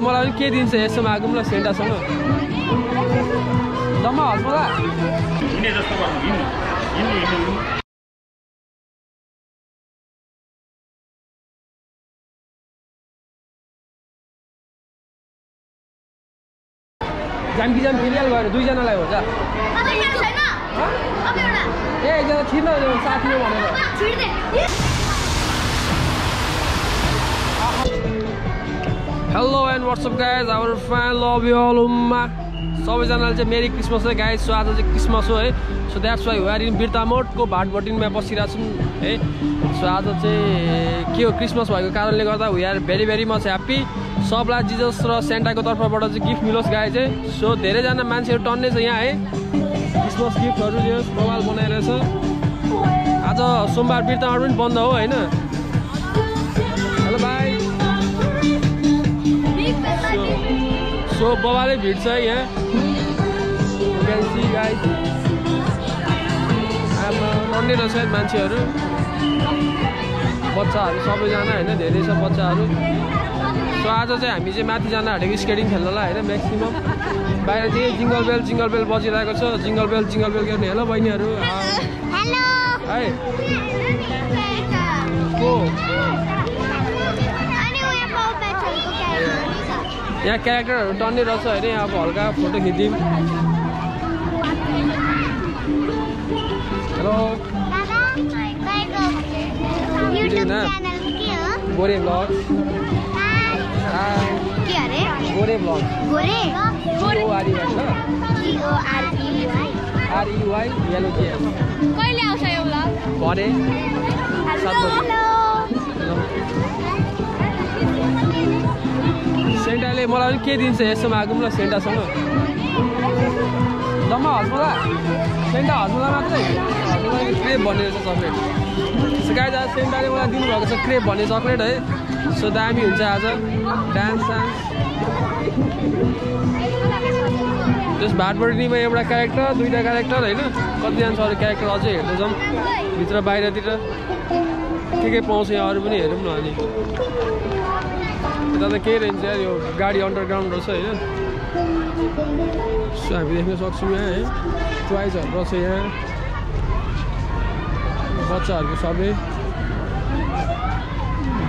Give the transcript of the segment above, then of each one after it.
मलाई पनि के दिन्छ यसो मागौँ ल सेन्टासँग जम्मा हिँड्नु हिँड्नु हिँड्नु जाम फेरिहाल गएर दुईजनालाई हो जा ए एकजना छिर्न साथी भनेर hello and what's up guys our fan love you all उम्मा सबैजनाले चाहिँ मेरी क्रिसमस है गाइज सो आज चाहिँ क्रिसमस हो है so that's why we're in बिर्तामोटको भाटबटिनमा बसिरहेको छौँ है सो आज चाहिँ के हो क्रिसमस भएको कारणले गर्दा we are very very much happy सबलाई जिजस र सेन्टाको तर्फबाट चाहिँ गिफ्ट मिलोस् गाई चाहिँ सो धेरैजना मान्छेहरू टन्ने छ यहाँ है क्रिसमस गिफ्टहरू होस् मोबाइल बनाइरहेछ आज सोमबार बिर्तामोट पनि बन्द हो होइन हेलो भाइ सो बबाले भिड छ है यहाँ टन्ने रहेछ है मान्छेहरू। बच्चाहरू सबैजना होइन धेरै छ बच्चाहरू। सो आज चाहिँ हामी चाहिँ माथि जान आँटेको स्केटिङ खेल्नलाई होइन म्याक्सिमम् बाहिर चाहिँ जिङ्गल बेल जिङ्गल बेल बजिरहेको छ। जिङ्गल बेल जिङ्गल बेल गर्ने। हेलो बहिनीहरू। है को? यहाँ क्यारेक्टरहरू टन्ने रहेछ होइन अब हल्का photo खिचिदिउँ hello. Gore vlog Gore vlog O R E R E Y सेन्टाले मलाई पनि के दिन्छ यसो मागौँ ल सेन्टासँग जम्मा हस्पला सेन्टा हस्पला मात्रै। क्रेप भन्ने रहेछ चक्लेट सो गाई आज सेन्टाले मलाई दिनुभएको छ क्रेप भन्ने चक्लेट है। सो दामी हुन्छ आज। डान्स सान्स त्यस भाटबडीमा एउटा क्यारेक्टर दुईवटा क्यारेक्टर होइन। कतिजना छ अरू क्यारेक्टर अझै हेर्दै जाउँ भित्र बाहिरतिर के के पाउँछ यहाँ अरू पनि हेरौँ न अनि। त केही रहेछ यो गाडी अन्डरग्राउन्ड रहेछ होइन। सो हामी देख्न सक्छौँ यहाँ है। ट्वाइजहरू रहेछ यहाँ। बच्चाहरूको सबै।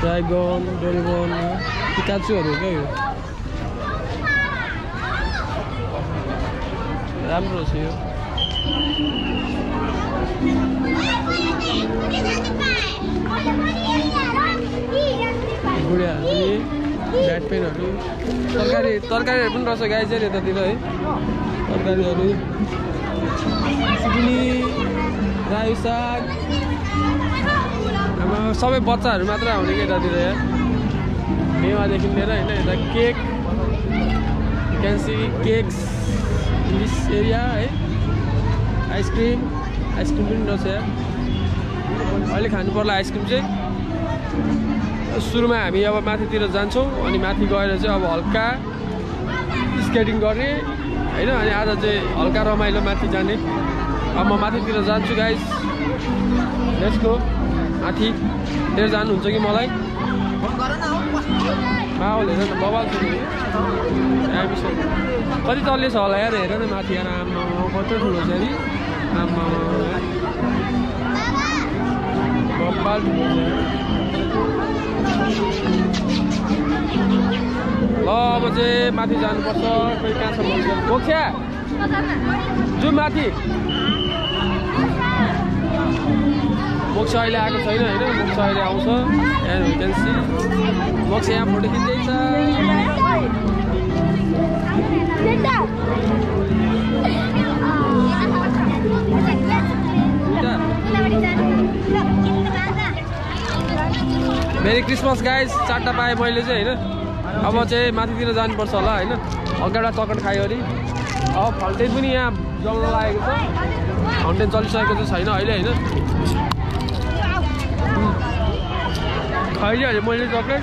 ड्राइगन डोरेगन पिकाचुहरू क्या यो? राम्रो रहेछ यो। ब्याट पेनहरू तरकारी तरकारीहरू पनि रहेछ गाई चाहिँ यतातिर है। तरकारीहरू। सिक्नी रायो साग। आमा सबै बच्चाहरू मात्र आउने क्या यतातिर यहाँ मेवादेखि लिएर होइन यता केक क्यान्सी केक्स दिस एरिया है। आइसक्रिम आइसक्रिम पनि रहेछ यहाँ अहिले खानु पर्ला आइसक्रिम चाहिँ। सुरुमा हामी अब माथितिर जान्छौँ अनि माथि गएर चाहिँ अब हल्का स्केटिङ गर्ने होइन? अनि आज चाहिँ हल्का रमाइलो माथि जाने। अब म माथितिर जान्छु गाइस यसको माथि। लिएर जानुहुन्छ कि मलाई? माहौल हेर न बबाल छ कति चल्लेछ होला? यार हेर न माथि यार आमा कत्रो ठुलो छ नि? आमा बबाल छ। ल अब चाहिँ माथि जानुपर्छ कहाँ भन्छ बोक्स्या जाउँ माथि? मोक्ष अहिले आएको छैन होइन? मोक्ष अहिले आउँछ। यहाँ भ्याकेन्सी मोक्ष यहाँ फोटो खिच्दैछ। मेरी क्रिसमस गाइस चारवटा पाएँ मैले चाहिँ होइन? अब चाहिँ माथितिर जानुपर्छ होला होइन? हल्का एउटा चकट खायो अरे। अब फाउन्टेन पनि यहाँ जल्न लागेको छ। फाउन्टेन चलिसकेको चाहिँ छैन अहिले होइन? खाइदिइहालेँ मैले चक्लेट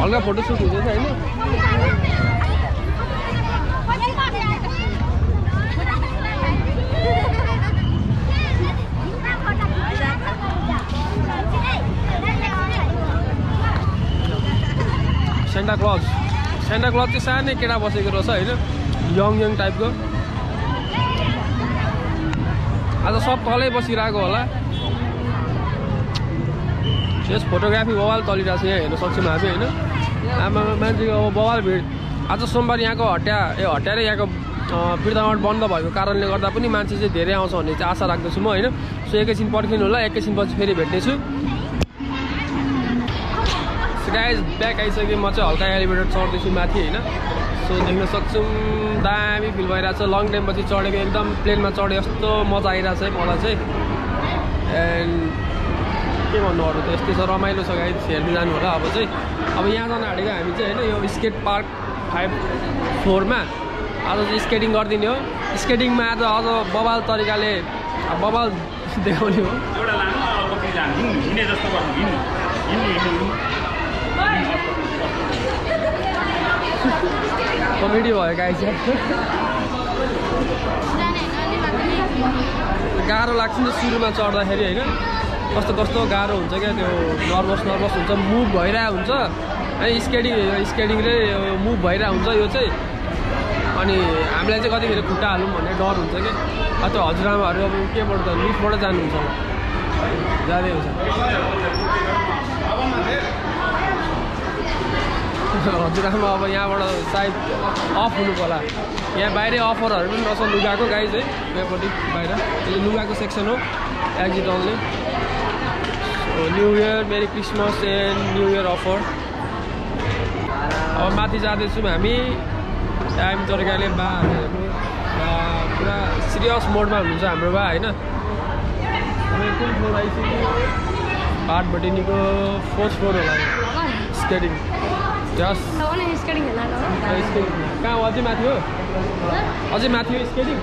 हल्का फोटोसुट हुँदैछ होइन? सेन्टा क्लज सेन्टा क्लज चाहिँ सानै केटा बसेको रहेछ होइन? यङ यङ टाइपको आज सब तलै बसिरहेको होला। यस फोटोग्राफी बवाल चलिरहेको छ यहाँ हेर्न सक्छौँ हामी होइन? आमा मान्छेको अब बवाल भिड। आज सोमबार यहाँको हट्या ए हट्या र यहाँको बिर्दामठ बन्द भएको कारणले गर्दा पनि मान्छे चाहिँ धेरै आउँछ भन्ने चाहिँ आशा राख्दछु म होइन? सो एकैछिन पर्खिनु होला एकैछिन पछि फेरि भेट्नेछु। गाइज ब्याक आइसकेँ म चाहिँ हल्का एलिभेटर चढ्दैछु माथि होइन? सो देख्न सक्छौँ दामी फिल भइरहेछ। लङ टाइमपछि चढेको एकदम प्लेनमा चढे जस्तो मजा आइरहेछ है मलाई चाहिँ। एन्ड के भन्नु अरू त यस्तै छ रमाइलो छ गाइज हेर्नु जानु होला अब चाहिँ। अब यहाँ जान आँटेको हामी चाहिँ होइन यो स्केट पार्क फाइभ फ्लोरमा आज चाहिँ स्केटिङ गरिदिने हो। स्केटिङमा आज अझ बबाल तरिकाले बबाल देखाउने हो। एउटा जस्तो कमेडी भयो अलि गाह्रो लाग्छ नि त सुरुमा चढ्दाखेरि होइन? कस्तो कस्तो गाह्रो हुन्छ क्या त्यो नर्भस नर्भस हुन्छ मुभ भइरहेको हुन्छ। अनि स्केटिङ स्केटिङ र मुभ भइरहेको हुन्छ यो चाहिँ। अनि हामीलाई चाहिँ कतिखेर खुट्टा हालौँ भन्ने डर हुन्छ कि अब त्यो हजुरआमाहरू अब केबाट त लिफ्टबाट जानुहुन्छ जाँदै हुन्छ। हजुरआमा अब यहाँबाट सायद अफ हुनु होला। यहाँ बाहिरै अफरहरू पनि रहेछ लुगाको गाई चाहिँ यहाँपट्टि बाहिर। यसले लुगाको सेक्सन हो exit only new year merry Christmas and new year offer अब माथि जाँदैछौँ हामी। टाइम तरिकाले बा पुरा सिरियस मोडमा हुनुहुन्छ हाम्रो बा होइन? कुन फ्लोर आइसक्यो? फोर्थ फ्लोर होला। स्केटिङ जस स्केटिङ खेल्न स्केटिङ कहाँ हो? अझै माथि हो? अझै माथि हो स्केटिङ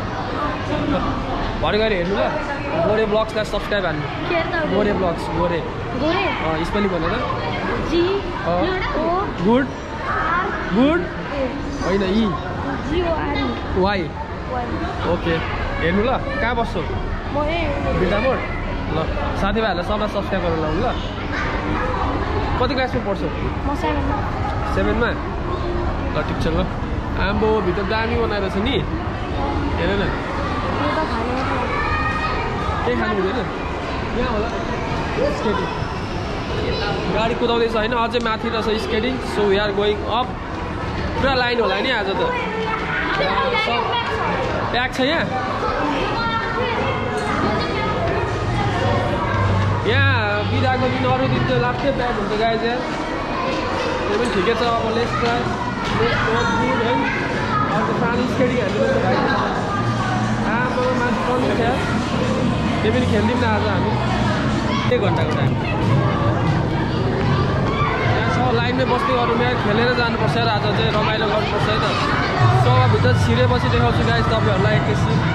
भरे गएर हेर्नु ल। गोरे ब्लग्सलाई सब्सक्राइब त? गोरे ब्लग्स गोरे। स्पेलिङ भनेर जी अँ। ओ। गुड। गुड। होइन ई। Why okay. हेर्नु ल कहाँ बस्छौ? बिल्डामोड ल साथीभाइहरूलाई सबलाई सब्सक्राइब गरेर लाउनु ल। कति क्लासमा पढ्छौ? सेभेनमा? ल ठिक छ ल। आम्बो भित्र दामी बनाएर छ नि। हेर न। त। केही खानु हुँदैन? यहाँ होला। स्केटिङ गाडी कुदाउँदैछ होइन? अझै माथि रहेछ skating so we are going up पुरा लाइन होला नि आज त। प्याक छ यहाँ? यहाँ बिदाको दिन अरू दिन चाहिँ लास्टै प्याक हुन्छ गाई चाहिँ त्यो पनि ठिकै छ अब लेस गुड है। अर्को सानो स्केटिङ भाइ आमा मान्छे कति छ त्यो पनि खेलिदिउँ न आज हामी एक घन्टाको टाइम यहाँ छ लाइनमै बस्दै गरौँ यहाँ खेलेर जानुपर्छ र आज चाहिँ रमाइलो गर्नुपर्छ है त। सभाभित्र छिरेपछि देखाउँछु गाइस तपाईँहरूलाई एकैछिन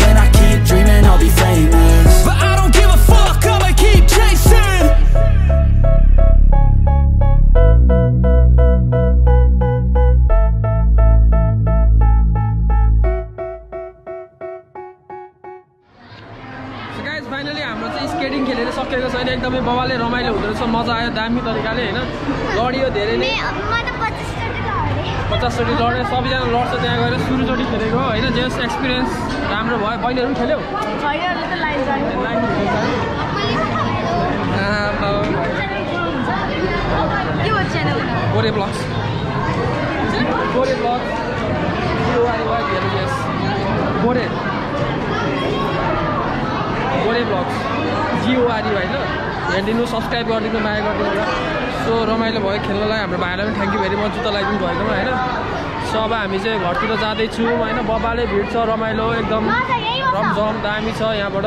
बाबाले रमाइलो हुँदो रहेछ मजा आयो दामी तरिकाले होइन? लडियो धेरै नै। पचासचोटि लड्यो सबैजना लड्छ त्यहाँ गएर सुरुचोटि खेलेको होइन? जस एक्सपिरियन्स राम्रो भयो। बहिनीहरू पनि खेल्यौ? लाइन गोरे ब्लग्स। गोरे ब्लग्स। यस। गोरे गोरे ब्लग्स। जिओआरई होइन? हेरिदिनु सब्सक्राइब गरिदिनु माया गरिदिनु होला सो रमाइलो भयो खेल्नलाई हाम्रो भाइलाई पनि थ्याङ्क यू भेरी मच जुत्ता लगाइदिनु भएकोमा होइन? सो अब हामी चाहिँ घरतिर जाँदैछौँ होइन? बबाले भिड छ रमाइलो एकदम रमझम दामी छ यहाँबाट।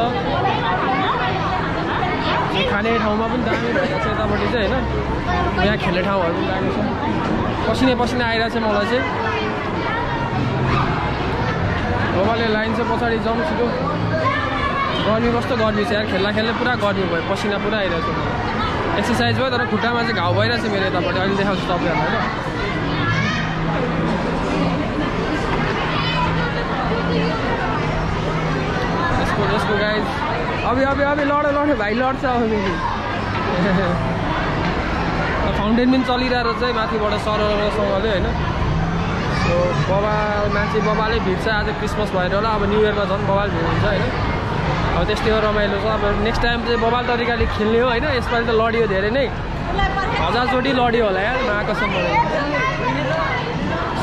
खाने ठाउँमा पनि दामी भइरहेको छ यतापट्टि चाहिँ होइन? यहाँ खेल्ने ठाउँहरू पनि दामी छ। पसिना पसिना आइरहेको छ मलाई चाहिँ। बबाले लाइन चाहिँ पछाडि जाउँ छिटो। गर्मी कस्तो गर्मी छ यार? खेल्दा खेल्दै पुरा गर्मी भयो पसिना पुरा आइरहेको छ मलाई एक्सर्साइज भयो तर खुट्टामा चाहिँ घाउ भइरहेको छ मेरो यतापट्टि। अहिले देखाउँछु तपाईँहरूलाई होइन यसको यसको गाइज अबि अबि अबि लड लड भाइ लड्छ अबदेखि फाउन्टेन पनि चलिरहेको चाहिँ माथिबाट सरसँगले होइन। सो बबा मान्छे बबाले भिड्छ आज क्रिसमस भएर होला अब न्यु इयरमा झन् बबाल भिड हुन्छ होइन। अब त्यस्तै हो रमाइलो छ। अब नेक्स्ट टाइम चाहिँ बबाल तरिकाले खेल्ने हो होइन? यसपालि त लडियो धेरै नै। हजारचोटि लडियो होला यार महाकसम्म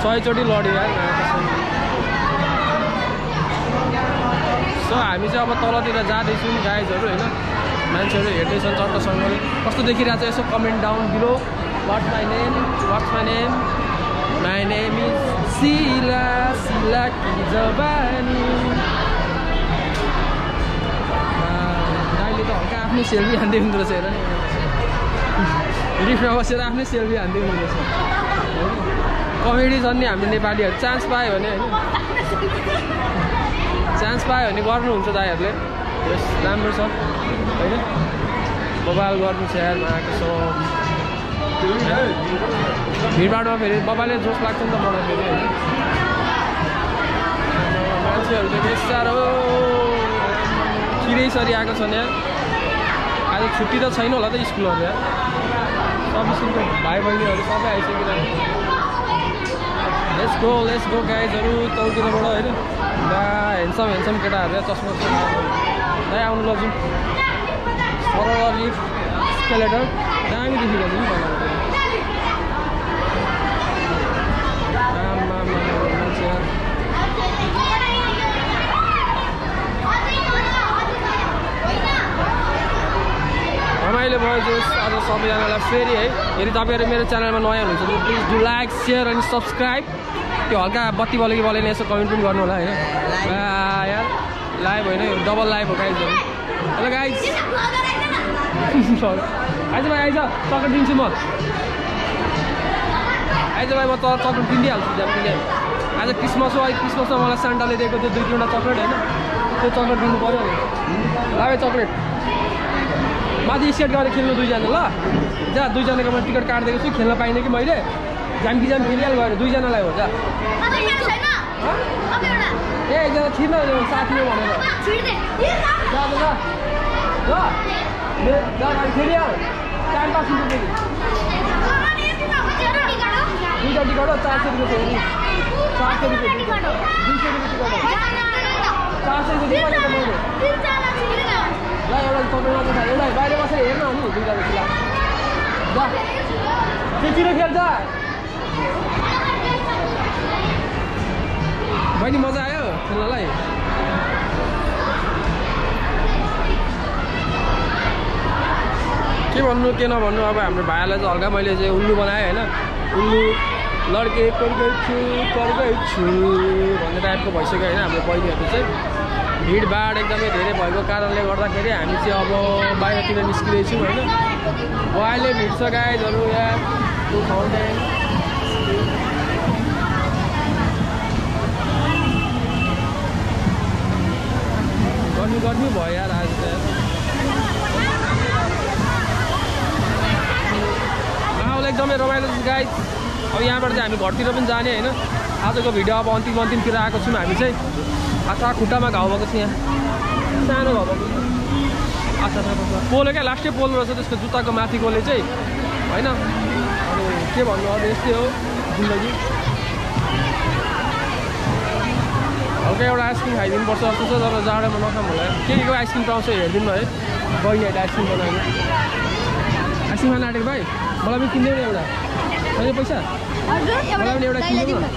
सयचोटि लड्यो यार महाकसम्म सो हामी चाहिँ अब तलतिर जाँदैछौँ गाइजहरू होइन? मान्छेहरू हेर्दैछन् चट्टसँगले कस्तो देखिरहेको छ यसो comment down below what's my name what's my name my name is Sila Sila कि जवानी त हल्का आफ्नै सेल्फी हान्दै हुँदो रहेछ हेर नि लिफ्टमा बसेर आफ्नै सेल्फी हान्दै हुँदो रहेछ कमेडी छन् नि हामीले नेपालीहरू चान्स पायो भने होइन चान्स पायो भने गर्नुहुन्छ दाईहरूले यस राम्रो छ होइन बबाल गर्नु यार आएको छ भिडभाडमा फेरि बबाले जोस लाग्छ नि त मलाई फेरि होइन मान्छेहरू चाहिँ साह्रो किरै सरी आएको छन् यार आज छुट्टी त छैन होला त स्कुलहरू यार सब स्कुलको भाइ बहिनीहरू सबै आइसकिरहेको लेट्स गो लेट्स गो गाइजहरू तौतिरबाट होइन बा हेन्सम हेन्सम केटाहरू या चस्मा दाइ आउनु लजौँ सरल लिफ स्केलेटर दामी देखिरहेको नि मान्छे यार रमाइलो भयो जोस् आज सबैजनालाई फेरि है। यदि तपाईँहरू मेरो च्यानलमा नयाँ हुनुहुन्छ भने प्लिज डु लाइक सेयर अनि सब्सक्राइब त्यो हल्का बत्ती बल्यो कि बलेन यसो कमेन्ट पनि गर्नु होला होइन? यार लाइभ होइन यो डबल लाइभ हो गाइजहरू हेलो गाइज आइज भाइ आइज। चक्लेट दिन्छु म। आइज भाइ म त चक्लेट जहाँ किने आज क्रिसमस हो अहिले क्रिसमसमा मलाई सान्टाले दिएको त्यो दुई तिनवटा चक्लेट होइन? त्यो चक्लेट दिनु पऱ्यो लागे चक्लेट माथि सेट गरेर खेल्नु दुईजना ल जा दुईजनाको मैले टिकट काटिदिएको छु खेल्न पाइनँ कि मैले जाम कि जाम खेलिहाल गएर दुईजनालाई हो जा ए एकजना छिर्न साथी हो भनेर खेलिहाल टाइम पास हुन्छ फेरि दुईवटा टिकट हो चार सय रुपियाँ हेर्नु चार सय रुपियाँ। दुई सय रुपियाँ टिकट हो चार सय रुपियाँ ल एउटा तपाईँ मात्र छ एउटा बाहिर बसेर हेर्न अनि दुईवटा जति ला जा त्यतिर खेल्छ बहिनी मजा आयो खेल्नलाई के भन्नु के नभन्नु अब हाम्रो भाइलाई चाहिँ हल्का मैले चाहिँ उल्लु बनाएँ होइन उल्लु लड्के करकै छु करकै छु भन्ने टाइपको भइसक्यो होइन हाम्रो बहिनीहरू चाहिँ। भिडभाड एकदमै धेरै भएको कारणले गर्दाखेरि हामी चाहिँ अब बाहिरतिर निस्किँदैछौँ होइन। अहिले भिड छ गाइजहरू यहाँ टु फाउन्टेन गर्मी गर्मी भयो यार आज त। माहौल एकदमै रमाइलो गाई। अब यहाँबाट चाहिँ हामी घरतिर पनि जाने होइन। आजको भिडियो अब अन्तिम अन्तिमतिर आएको छौँ हामी चाहिँ। आथा खुट्टामा घाउ भएको छ यहाँ सानो घाउ भएको आच्छा पोलो क्या लास्टै पोलो रहेछ त्यसको जुत्ताको माथिकोले चाहिँ होइन अनि के भन्नु अब यस्तै हो जिन्दगी हल्का एउटा आइसक्रिम खाइदिनु पर्छ जस्तो छ तर जाडोमा नखाऊँ होला के केको आइसक्रिम पाउँछ हेरिदिनु है बहिनीहरूले आइसक्रिम बनाएर आइसक्रिम खान आँटेको भाइ मलाई पनि किनिदेऊ न एउटा छैन पैसा मलाई पनि एउटा किनिदेऊ न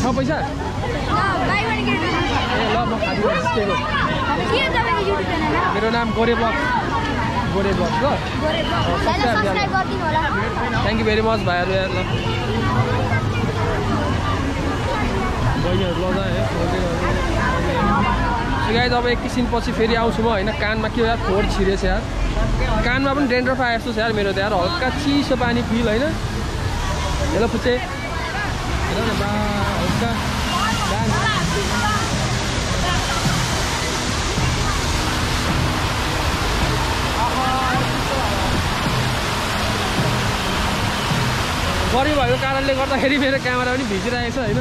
छ पैसा ए ल म मेरो नाम गोरे ब्लग। गोरे ब्लग ल थ्याङ्क यू भेरी मच भाइहरू यार। ल बहिनीहरू गर्दै। गाई अब एकैछिन पछि फेरि आउँछु म होइन? कानमा के यार? फोहोर छिरेछ यार। कानमा पनि डेन्ड्रफ आए जस्तो छ यार मेरो त यार। हल्का चिसो पानी फिल होइन? हेलो फुच्चे हेर न बा गर्मी भएको कारणले गर्दाखेरि मेरो क्यामेरा पनि भिजिरहेको छ होइन?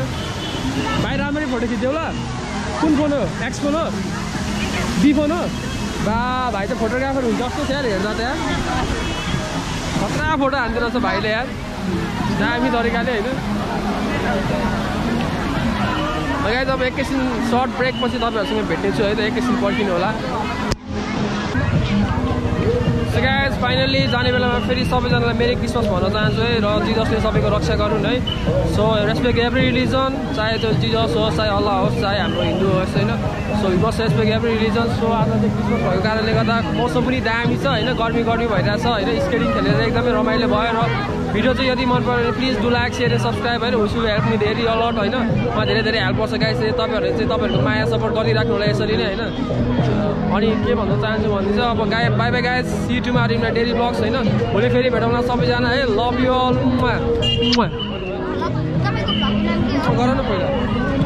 भाइ राम्ररी फोटो खिच्देऊ ल। कुन फोन हो? एक्स फोन हो? बी फोन हो? बा भाइ त फोटोग्राफर हुन्छ जस्तो छ यार हेर्दा त यार? खतरा फोटो हान्दो रहेछ भाइले यार। दामी तरिकाले होइन? अब एकैछिन सर्ट ब्रेक पछि तपाईँहरूसँग भेट्नेछु है? त एकैछिन पर्खिनु होला। गाइज फाइनल्ली जाने बेलामा फेरि सबैजनालाई मेरी क्रिसमस भन्न चाहन्छु है र जिजसले सबैको रक्षा गरून् है। सो रेस्पेक्ट एभ्री रिलिजन चाहे त्यो जिजस होस् चाहे अल्लाह होस् चाहे हाम्रो हिन्दू होस् होइन? So must respect every religion so आज चाहिँ क्रिसमस भएको कारणले गर्दा मौसम पनि दामी छ होइन? गर्मी गर्मी भइरहेछ होइन? स्केटिङ खेलेर एकदमै रमाइलो भयो र भिडियो चाहिँ यदि मन पऱ्यो भने please do like share subscribe होइन हुसु हेल्प मी धेरै अलर्ट होइन मलाई धेरै धेरै हेल्प गर्छ गाइस तपाईँहरूले चाहिँ तपाईँहरूको माया सपोर्ट गरिराख्नु होला यसरी नै होइन अनि के भन्न चाहन्छु भने चाहिँ अब गाई बाई बाई गाइस युट्युबमा रिममा डेली ब्लग्स होइन भोलि फेरि भेटौँला सबैजना है लभ यु अल गर न पहिला